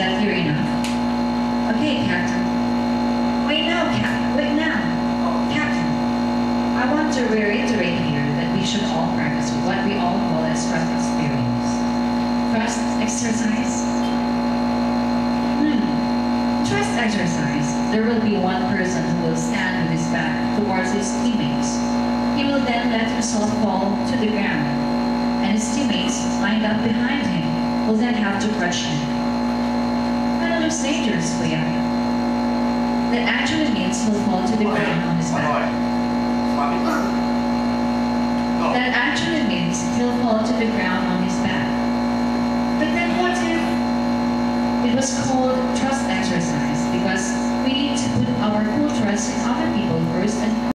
that clear enough? Okay, Captain. Wait now, Cap. Wait now. Captain, I want to reiterate here that we should all practice what we all call as trust experience. Trust exercise? Hmm. Trust exercise. There will be one person who will stand with his back towards his teammates. He will then let himself fall to the ground, and his teammates lined up behind him will then have to crush him. Of looks dangerous, Kuya. That actually means he'll fall to the ground on his back. That actually means he'll fall to the ground on his back. But then what if it was called trust